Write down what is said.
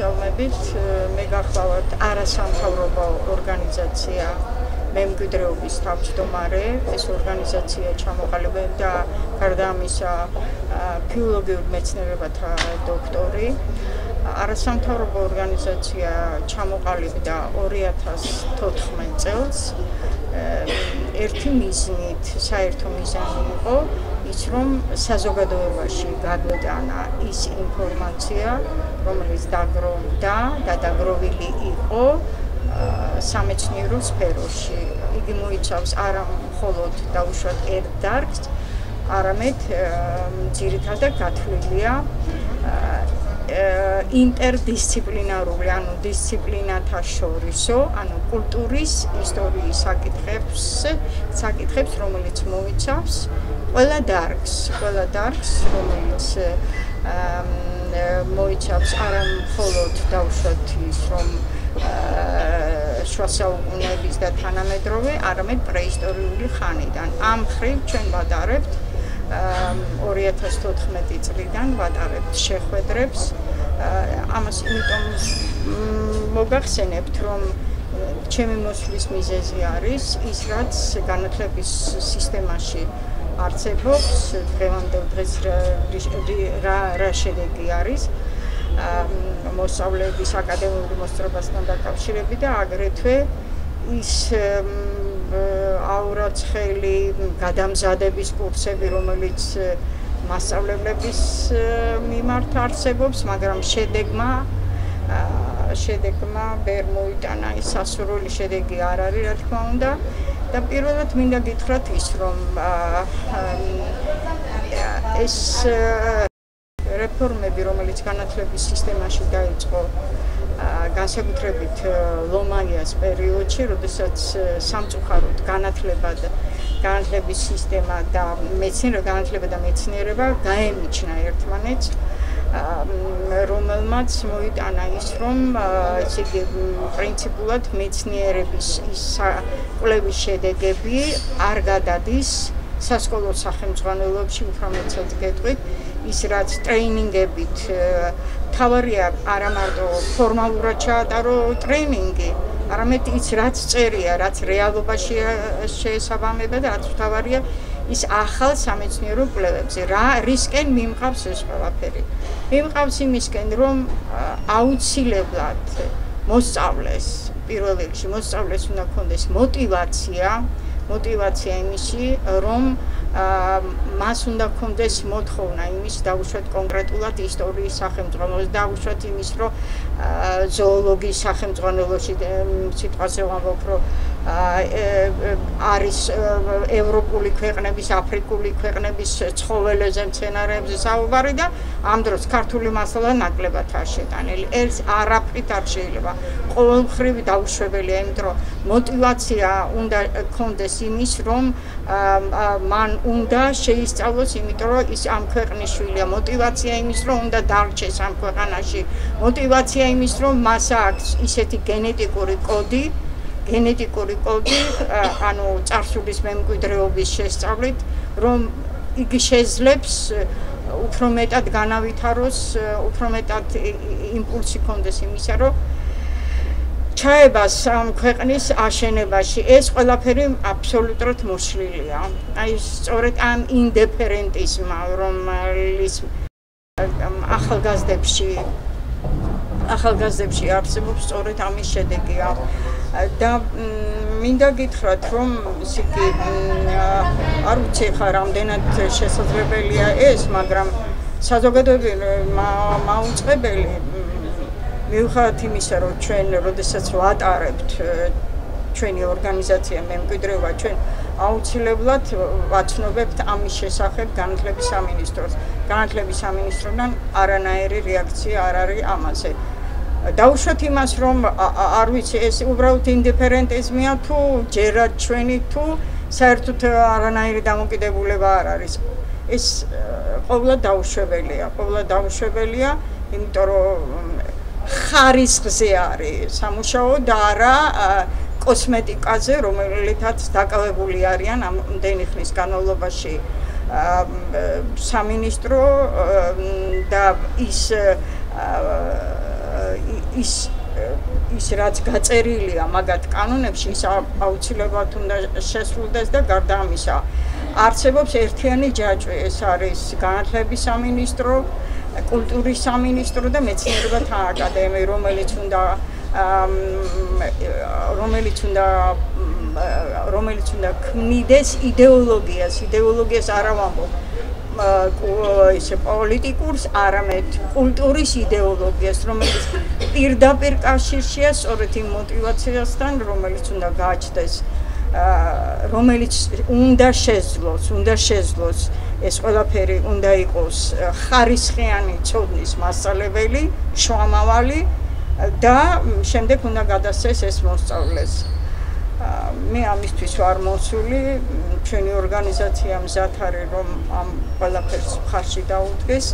მოგესალმებით. მე გახლავართ არასამთავრობო ორგანიზაცია მემკვიდრეობის თავმჯდომარე. ეს ორგანიზაცია ჩამოყალიბდა გარდა ამისა ფილოლოგიურ მეცნიერებათა დოქტორი. არასამთავრობო ორგანიზაცია ჩამოყალიბდა 2014 წელს. ერთი მიზნით, საერთო მიზანი იყო ის რომ საზოგადოებაში გადმოტანა ის ინფორმაცია, რომელიც დაგროვდა და დაგროვილი იყო სამეცნიერო სფეროში. იგი მოიცავს არა მხოლოდ დაუშვათ ერთ დარგს, არამედ ძირითადად გათვლილია ინტერდისციპლინარული, ანუ დისციპლინათა შორისო, ანუ კულტურის ისტორიის საკითხებს, საკითხებს, რომელიც მოიცავს ყველა დარგს, ყველა დარგს, რომელიც მოიცავს არა მხოლოდ დავუშვათ ის, რომ შუა საუკუნეების და თანამედროვე, არამედ პრეისტორიული ხანიდან. ამ ხრივ ჩვენ ვადარებთ 2014 წლიდან ვატარებთ შეხვედრებს. ამას იმიტომ მოგახსენებთ, რომ ჩემი მოსვლის მიზეზი არის ის, რაც განათლების სისტემაში არსებობს დღევანდელ დღეს რა რა შედეგი არის მოსავლების აკადემიური მოსწრებასთან დაკავშირებით და აგრეთვე ის აურაცხელი გადამზადების კურსები, რომელიც მასწავლებლების მიმართ არსებობს, მაგრამ შედეგმა შედეგმა ვერ მოიტანა ის სასურველი შედეგი არ არის, რა თქმა უნდა. და პირველად მინდა გითხრათ ის, რომ ეს რეფორმები, რომელიც განათლების სისტემაში დაიწყო განსაკუთრებით ლომაიას პერიოდში, როდესაც სამწუხაროდ განათლება და განათლების სისტემა და მეცნიერება, განათლება და მეცნიერება გაემიჩნა ერთმანეთს, რომელმაც მოიტანა ის, რომ ესე იგი პრინციპულად მეცნიერების ის კვლევის შედეგები არ გადადის სასკოლო სახელმძღვანელოებში უფრო მეცად გეტყვით. ის რაც ტრეინინგებით თავარია არა მარტო ფორმალურად ჩაატარო ტრეინინგი. არამედ ის რაც წერია რაც რეალობაში შეესაბამება და რაც თავარია ის ახალ სამეცნიერო კვლევებზე. რა რისკენ მიმყავს ეს ყველაფერი? მიმყავს იმისკენ რომ აუცილებლად მოსწავლეს პირველ რიგში მოსწავლეს უნდა ქონდეს мотиваცია мотивация იმისი, რომ მას უნდა გქონდეს მოთხოვნა იმის დავუშვათ კონკრეტულად ისტორიის სახელმძღვანელოს, დავუშვათ იმის, რომ ზოოლოგიის სახელმძღვანელოში სიტყვაზე ვამბობ, რომ არის ევროპული ქვეყნების, აფრიკული ქვეყნების ცხოველებზე, მცენარეებზე საუბარი და ამ დროს ქართული მასალა ნაკლებად არ შეტანილი. ეს არაფრით არ შეიძლება. ყოველმხრივ დაუშვებელია, იმიტომ რომ мотивация უნდა გქონდეს იმის, რომ მან უნდა შეისწავლოს, იმიტომ რომ ის ამ ქვეყნის შვილია, мотивация იმის, რომ უნდა დარჩეს ამ ქვეყანაში, мотивация იმის, რომ მას აქვს ისეთი გენეტიკური კოდი გენეტიკური კოდი, ანუ წარსულის მემკვიდრეობის შესწავლით, რომ იგი შეძლებს უფრო მეტად განავითაროს, უფრო მეტად იმპულსი კონდეს იმისა, რომ ჩაებას ამ ქვეყნის აშენებაში ეს ყველაფერი აბსოლუტურად მოშლილია. აი სწორედ ამ ინდიფერენტიზმა, რომელიც ახალგაზრდებში ახალგაზრდებში არსებობს, სწორედ ამის შედეგია. და მინდა გითხრათ, რომ ისეთი არ ვიცი ხა რამდენად შესაძლებელია ეს, მაგრამ საზოგადოებრივ მაუწყებელი მიუხედავად იმისა, რომ ჩვენ როდესაც ვატარებთ ჩვენი ორგანიზაცია მემკვიდრეობა, ჩვენ აუცილებლად ვაცნობებთ ამის შესახებ განათლების სამინისტროს. განათლების სამინისტროდან არანაირი რეაქცია არ არის ამაზე. დაუშვათ იმას, რომ არ ვიცი, ეს უბრალოდ ინდიფერენტიზმია თუ ჯერად ჩვენი თუ საერთოდ არანაირი დამოკიდებულება არ არის. ეს ყოვლა დაუშვებელია, ყოვლა დაუშვებელია, იმიტომ რომ ხარისხზე არის სამუშაო და არა კოსმეტიკაზე, რომელთაც დაკავებული არიან ამდენი ხნის განმავლობაში სამინისტრო და ის ის ის რაც გაწერილია მაგათ კანონებში ის აუცილებლად უნდა შესრულდეს და გარდა ამისა არსებობს ერთიანი ჯაჭვი. ეს არის განათლების სამინისტრო კულტურის სამინისტრო და მეცნიერებათა აკადემია რომელიც უნდა რომელიც უნდა რომელიც უნდა ქმნიდეს идеოლოგიას, идеოლოგიას არა ვამბობ. ესე პოლიტიკურს, არამედ კულტურის идеოლოგიას, რომელიც პირდაპირ კავშირშია სწორედ იმ мотиваციასთან, რომელიც უნდა გააჩნდეს, რომელიც უნდა შეძლოს, უნდა შეძლოს ეს ყველაფერი უნდა იყოს ხარისხიანი ცოდნის მასწავლებელი, შუამავალი და შემდეგ უნდა გადასცეს ეს მოსწავლეს. მე ამისთვის ვარ მოსული, ჩვენი ორგანიზაცია მზად არის რომ ამ ყველაფერს ხარში დაუდგეს.